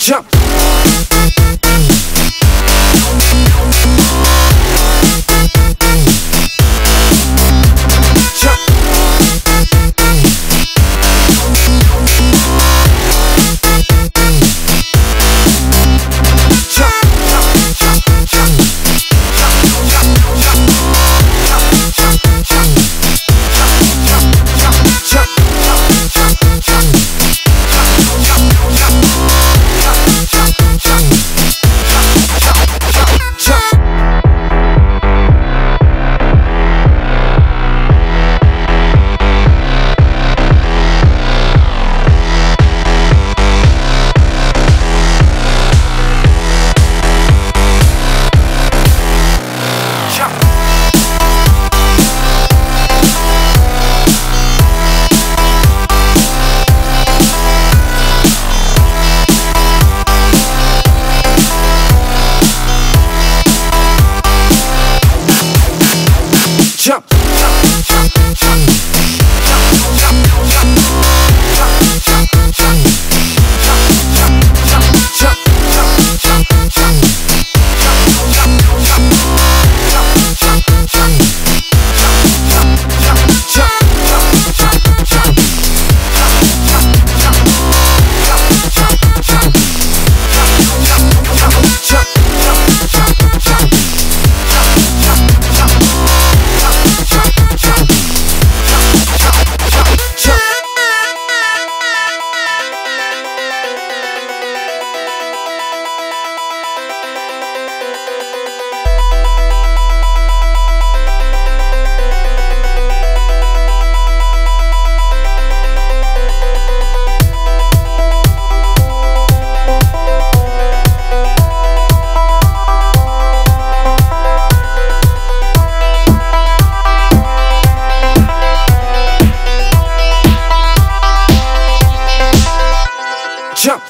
jump. Jump. Jump.